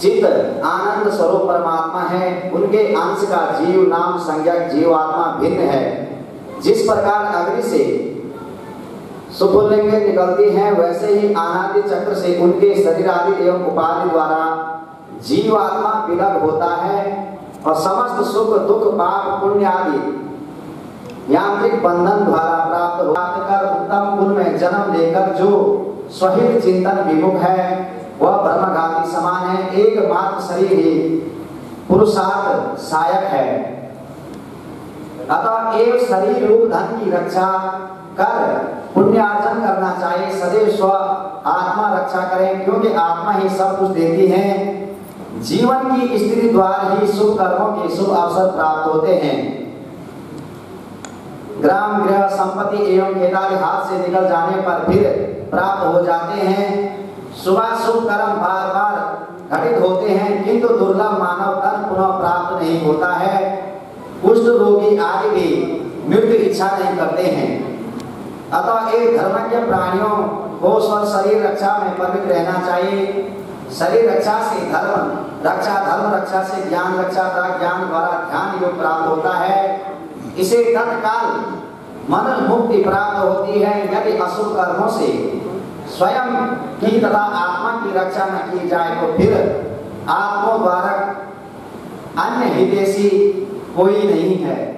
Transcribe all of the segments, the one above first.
چنند سوروپ پرماتما ہے ان کے انش کا جیو نام سنجک جیو آ جس پر سپرلنگ نکلتی ہیں، ویسے ہی آنادی چکر سے ان کے شریر آدی ایوم اپادی دوارا جیو آتما بلگ ہوتا ہے اور سمست سکھ، دکھ، پاپ پنیہ آدی یانترک بندھن دوارا پراپت پراپت کر، اتم پن میں جنم لے کر جو سوہت چنتن ویمک ہے، وہ برہم گاتی سمان ہے۔ ایک مات شریر ہی پروشارت سایک ہے۔ اتا ایک شریر روپ دھن کی رکشا کر پنیہ آرجن کرنا چاہیے، سدیو سو آتما رکشا کریں، کیونکہ آتما ہی سب کچھ دیتی ہے جیون کی استری دوار ہی شبھ کرموں کے شبھ اوسر پراپت ہوتے ہیں۔ گرام گرہ سمپتی ایوم کھیتاری ہاتھ سے نکل جانے پر پھر پراپت ہو جاتے ہیں۔ صبح شبھ کرم بار بار گھٹت ہوتے ہیں، کنتو درلبھ مانو دن پنہ پراپت نہیں ہوتا ہے۔ کشت روگی آدی بھی مرت اچھا نہیں کرتے ہیں۔ ادا ایک دھرمج پرانیوں کو سر شریر رکشا میں پرمت رہنا چاہیے شریر رکشا سے دھرم رکشا دھرم رکشا سے جان رکشا تھا جان والا دھیان یوگ پراپت ہوتا ہے اسے تتکال من مکتی پراپت ہوتی ہے یعنی اصل کرموں سے سوئم کی تتھا آتما کی رکشا نہ کی جائے تو پھر آتموبارک انیہ ہدیسی کوئی نہیں ہے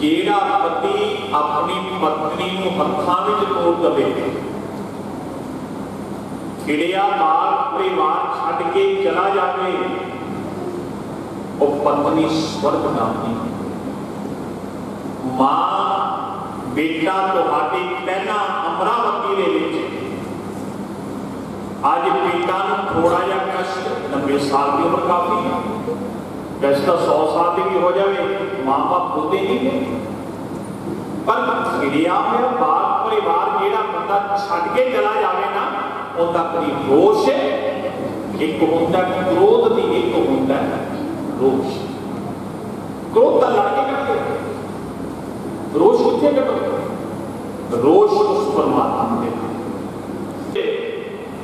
جیڑا کے چلا پتنی ماں بیٹا تہاڈی پہلا امراوتی درمیان تھوڑا یا کش نبے سال کی عمر کافی ہے۔ ویسے تو سو سال کی بھی ہو جائے ماں باپ ہوتے نہیں۔ ہیں پر گریا میں بال پریوار جہاں بندہ چھٹ کے چلا جائے نا، ان کا کوئی روش ہے۔ ایک ہوتا ہے کروھ کی ایک ہوتا ہے روش۔ کروھ کا لڑ کے کرتے روش کتنے کرتے روش اس پرماتما کے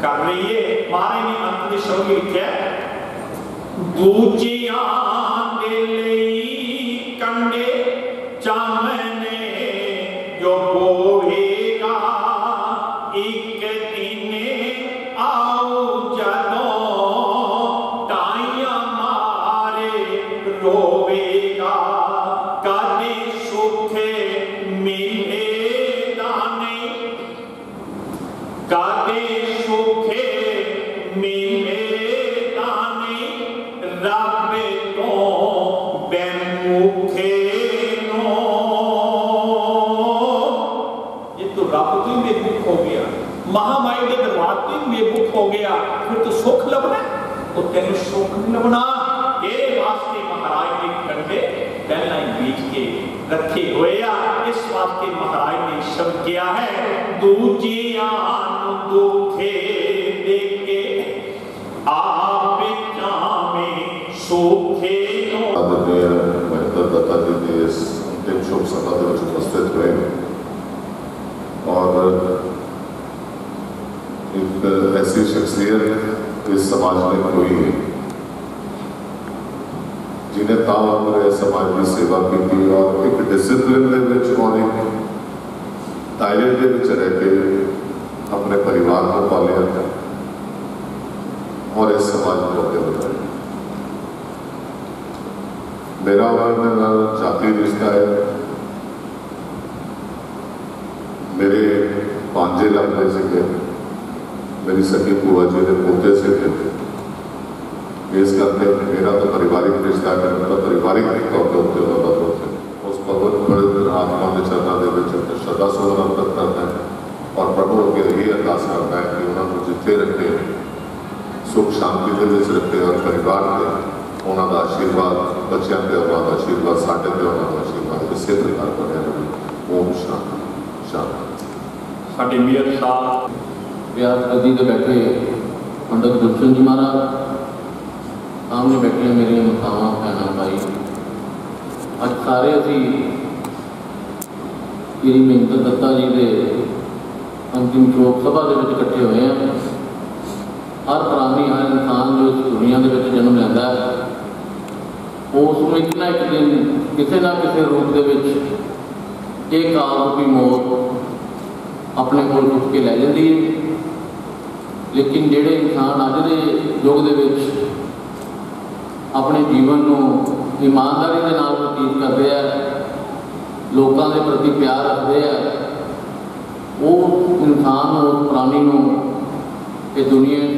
کر رہی ہے۔ مارے نہیں انت شوری کیا؟ دوجیاں رکھے ہوئے اس واسطے مہاراج نے شب کیا ہے دوجیاں România, comunitatea datată de 18 săptămâni de la 102. اور ایک ایسی شخصیت اس سماج میں ہوئی ہے جنہیں تاوامر سماج کی سیوا کی تھی اور ایک ڈسپلن دے وچ اور ایک دائرے دے وچ رہ کے اپنے پریوار کو پالیا اور اس سماج میں ہوتے ہوئے میرا نال ذاتی رشتہ ہے۔ میرے پانچے لگنے سے گئے میری سکی پوہ جو نے پوتے سے گئے اس کرتے میرا تو پریوارک رشتہ ہے۔ میرا پریوارک طور پہ ہوتے ہوتا ہوتے اس پگن پر آتما میں چرنا دے دے چلتے شردا سونا کرتا ہے۔ اور پربھو کے یہی انداز کرتا ہے کہ انہوں نے جتے رکھتے ہیں سکھ شانتی سے رکھتے ہیں اور پریبار کے انہوں نے آشیر بات ਦੇ ਵਿੱਚ ਬੱਚਿਆਂ ਤੇ ਉਹਨਾਂ ਦਾ ਆਸ਼ੀਰਵਾਦ ਸਾਡੇ ਤੇ ਉਹਨਾਂ ਦਾ ਆਸ਼ੀਰਵਾਦ ਇਸੇ ਪ੍ਰਕਾਰ ਬਣਿਆ ਰਹੇ ਓਮ ਸ਼ਾਂਤੀ ਸ਼ਾਂਤੀ ਸਾਡੇ ਮੀਰ ਸਾਹਿਬ ਵਿਆਸ ਗੱਦੀ ਤੇ ਬੈਠੇ ਪੰਡਤ ਗੁਰਸ਼ਨ ਜੀ ਮਹਾਰਾਜ, ਸਾਹਮਣੇ ਬੈਠੀਆਂ ਮੇਰੀਆਂ ਮਾਤਾਵਾਂ ਭੈਣਾਂ ਭਾਈ। ਅੱਜ ਸਾਰੇ ਅਸੀਂ ਸ਼੍ਰੀ ਮਹਿੰਦਰ ਦੱਤਾ ਜੀ ਦੇ ਅੰਤਿਮ ਸ਼ੋਕ ਸਭਾ ਦੇ ਵਿੱਚ ਇਕੱਠੇ ਹੋਏ ਹਾਂ। ਹਰ ਪ੍ਰਾਣੀ ਹਰ ਇਨਸਾਨ ਜੋ ਇਸ ਦੁਨੀਆ ਦੇ ਵਿੱਚ ਜਨਮ ਲੈਂਦਾ ਹੈ ਉਸ ਨੂੰ ਇੱਕ ਨਾ ਇੱਕ ਦਿਨ ਕਿਸੇ ਨਾ ਕਿਸੇ ਰੂਪ ਦੇ ਵਿੱਚ ਇਹ ਕਾਲ ਰੂਪੀ ਮੌਤ ਆਪਣੇ ਕੋਲ ਚੁੱਕ ਕੇ ਲੈ ਜਾਂਦੀ ਹੈ। ਲੇਕਿਨ ਜਿਹੜੇ ਇਨਸਾਨ ਅੱਜ ਦੇ ਯੁੱਗ ਦੇ ਵਿੱਚ ਆਪਣੇ ਜੀਵਨ ਨੂੰ ਇਮਾਨਦਾਰੀ ਦੇ ਨਾਲ ਬਤੀਤ ਕਰਦੇ ਆ, ਲੋਕਾਂ ਦੇ ਪ੍ਰਤੀ ਪਿਆਰ ਰੱਖਦੇ ਆ, ਉਹ ਇਨਸਾਨ ਨੂੰ ਉਸ ਪ੍ਰਾਣੀ ਨੂੰ ਇਹ ਦੁਨੀਆ